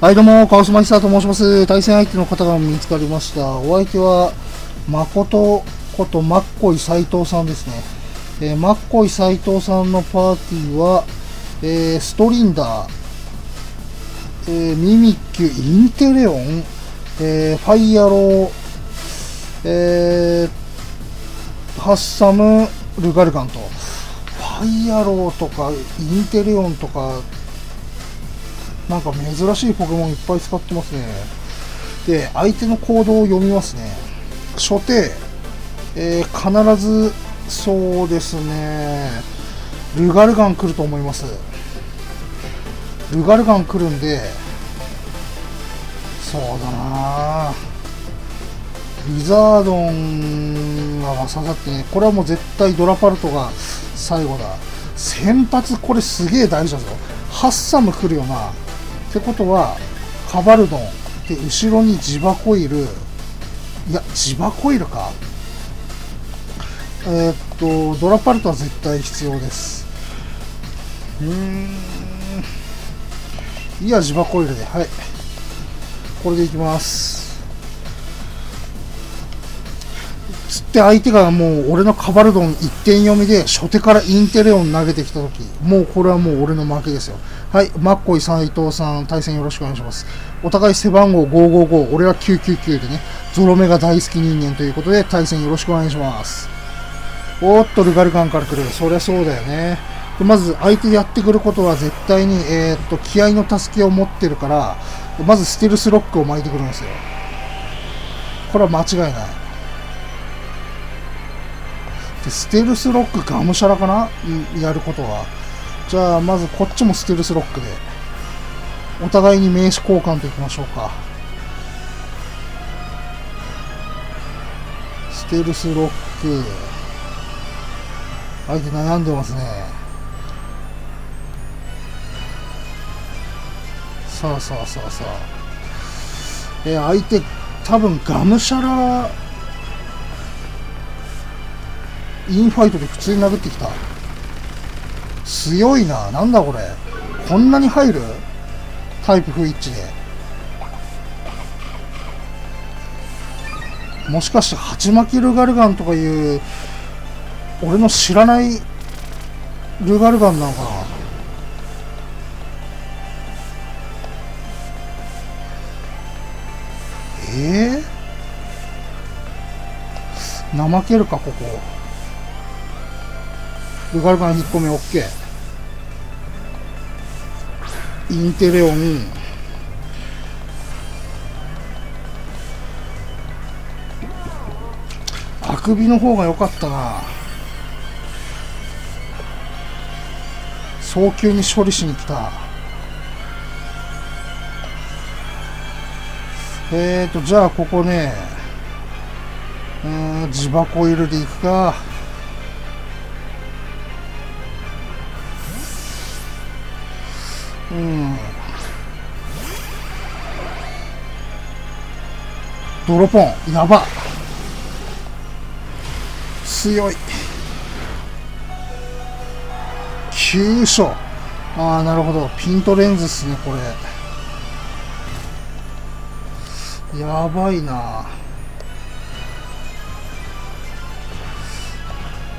はい、どうも、川島久と申します。対戦相手の方が見つかりました。お相手は、誠ことマッコイ斎藤さんですね。えーマッコイ斎藤さんのパーティーは、えーストリンダー、えーミミッキュ、インテレオン、えーファイヤロー、えーハッサム、ルガルガンと、ファイヤローとか、インテレオンとか、なんか珍しいポケモンいっぱい使ってますね。で、相手の行動を読みますね。初手、えー必ず、そうですね、ルガルガン来ると思います。ルガルガン来るんで、そうだなリザードンが刺さってね、これはもう絶対ドラパルトが最後だ。先発これすげえ大事だぞ。ハッサム来るよな。ってことは、カバルドン。で、後ろにジバコイル。いや、ジバコイルか。えーっと、ドラパルトは絶対必要です。うん。いや、ジバコイルで。はい。これでいきます。つって相手がもう俺のカバルドン1点読みで初手からインテレオン投げてきた時もうこれはもう俺の負けですよはいマッコイ斉藤さん対戦よろしくお願いします。お互い背番号555俺は999でねゾロ目が大好き人間ということで対戦よろしくお願いします。おっとルガルガンから来る。そりゃそうだよね。まず相手やってくることは絶対に、えーっと気合の助けを持ってるからまずステルスロックを巻いてくるんですよ。これは間違いない。でステルスロックがむしゃらかな？やることは。じゃあまずこっちもステルスロックで。お互いに名刺交換といきましょうか。ステルスロック。相手悩んでますね。さあさあさあさあ。えー相手多分がむしゃらインファイトで普通に殴ってきた。強いな。なんだこれ。こんなに入る？タイプ不一致で。もしかして鉢巻きルガルガンとかいう俺の知らないルガルガンなのかな？ええ怠けるかここ。ルガルガン引っ込め OK インテレオン。あくびの方が良かったな。早急に処理しに来た。えーとじゃあここね。うーん自箱入れでいくか。うん。ドロポン。やば。強い。急所。ああなるほど。ピントレンズっすねこれ。やばいな。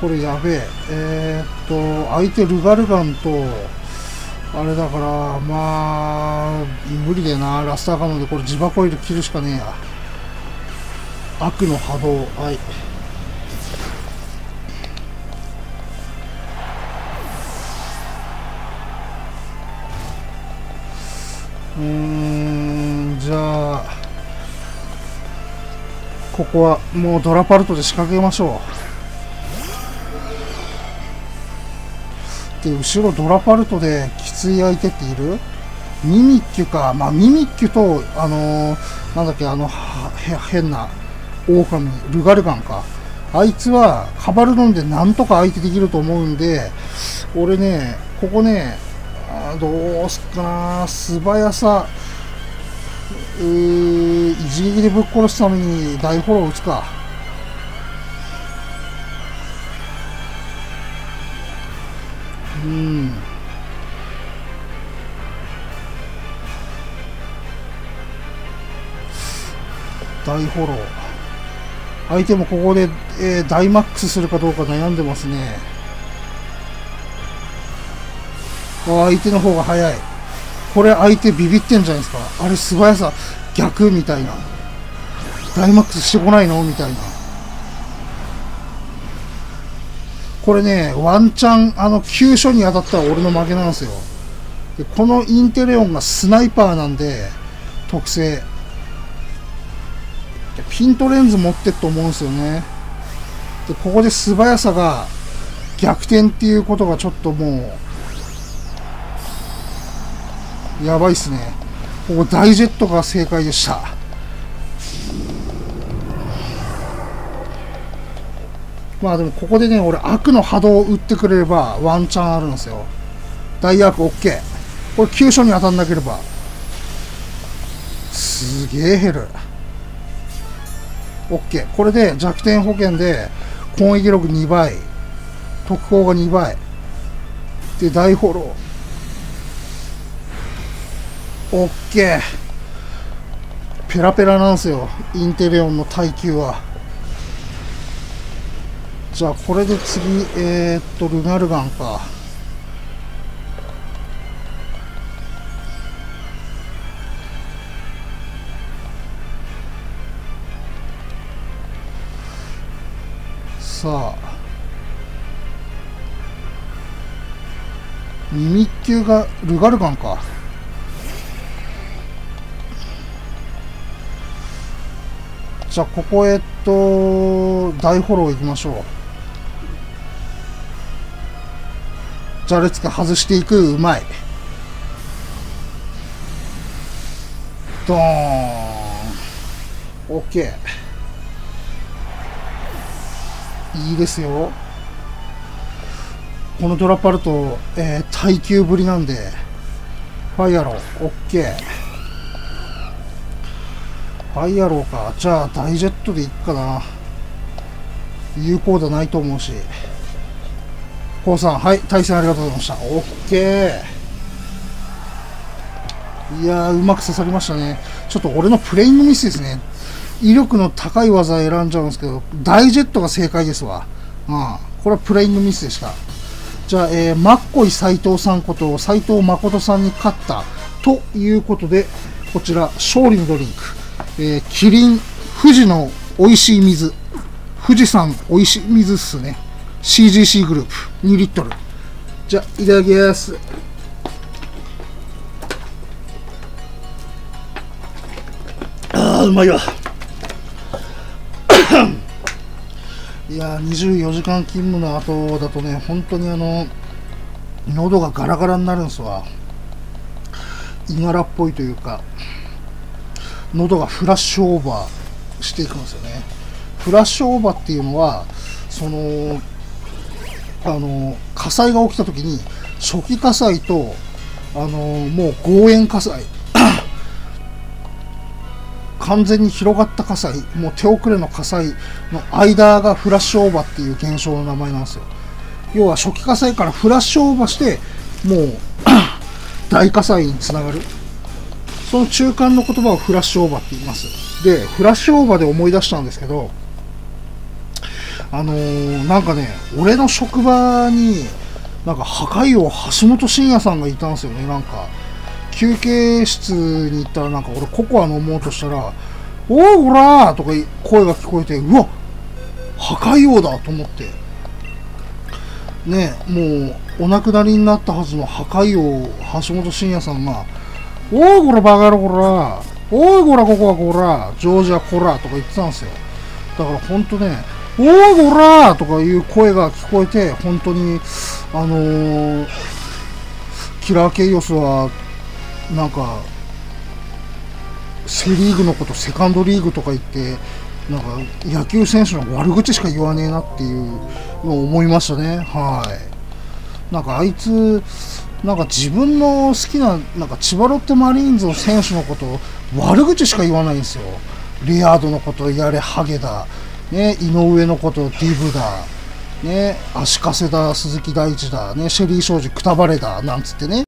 これやべえ。えー、っと相手ルガルガンとあれだからまあ無理だよな。ラスターガムでこれ自爆オイル切るしかねえや。悪の波動。はい。うんじゃあここはもうドラパルトで仕掛けましょう。で後ろドラパルトできつい相手っている？ミミッキュか。まあミミッキュとあのーなんだっけあの変な狼ルガルガンか。あいつはカバルドンでなんとか相手できると思うんで俺ねここねどうすっかな素早さうー一撃でぶっ殺すために大フォロー打つか。うん。大フォロー。相手もここで、えー、大マックスするかどうか悩んでますね。あ相手の方が速い。これ相手ビビってんじゃないですか。あれ素早さ。逆みたいな。大マックスしてこないの？みたいな。これね、ワンチャン、あの、急所に当たったら俺の負けなんですよ。で、このインテレオンがスナイパーなんで、特性。ピントレンズ持ってっと思うんですよね。で、ここで素早さが逆転っていうことがちょっともう、やばいっすね。ここ大ジェットが正解でした。まあでもここでね、俺悪の波動を打ってくれればワンチャンあるんですよ。大悪 OK。これ急所に当たんなければ。すげえ減る。OK。これで弱点保険で攻撃力2倍。特攻が2倍。で、大フォロー。OK。ペラペラなんですよ。インテレオンの耐久は。じゃあこれで次、えー、っと、ルナルガンか。さあ。耳級がルガルガンか。じゃあここへっと大フォロー行きましょう。じゃあレツか外していく。うまい。ドーン。オッケー。いいですよ。このドラップあると、えー、耐久ぶりなんで。ファイアロー。OK ファイアローか。じゃあダイジェットでいっかな。有効度ないと思うし。コウさんはい対戦ありがとうございました OK いやうまく刺さりましたねちょっと俺のプレイングミスですね威力の高い技選んじゃうんですけど、ダイジェットが正解ですわ。うん。これはプレイングミスでした。じゃあ、えー、マッコイ斎藤さんこと斎藤誠さんに勝ったということで、こちら、勝利のドリンク。えー、キリン、富士の美味しい水。富士山美味しい水っすね。CGC グループ、2リットル。じゃあ、いただきます。ああ、うまいわ。いや24時間勤務の後だとね、本当にあの、喉がガラガラになるんですわ。イガラっぽいというか、喉がフラッシュオーバーしていくんですよね。フラッシュオーバーっていうのは、その、あの、火災が起きた時に、初期火災と、あの、もう強煙火災、完全に広がった火災、もう手遅れの火災の間がフラッシュオーバーっていう現象の名前なんですよ。要は初期火災からフラッシュオーバーして、もう 大火災につながる。その中間の言葉をフラッシュオーバーって言います。で、フラッシュオーバーで思い出したんですけど、あのー、なんかね、俺の職場に、なんか破壊王橋本真也さんがいたんですよね、なんか。休憩室に行ったらなんか俺ココア飲もうとしたら、おいほらーとか声が聞こえて、うわ破壊王だと思って。ねもうお亡くなりになったはずの破壊王橋本真也さんが、おいこらバカ野郎こら、おいこらここはこら、ジョージアこらとか言ってたんですよ。だから本当ね、おいこらとかいう声が聞こえて、本当に、あのー、キラーケイオスはなんかセ・リーグのことセカンドリーグとか言ってなんか野球選手の悪口しか言わねえなっていうのを思いましたね。はい。なんかあいつなんか自分の好きななんか千葉ロッテマリーンズの選手のこと悪口しか言わないんですよ。レアードのことやれハゲだ。ね井上のことディブだね足かせだ鈴木大地だねシェリー庄司くたばれだなんつってね。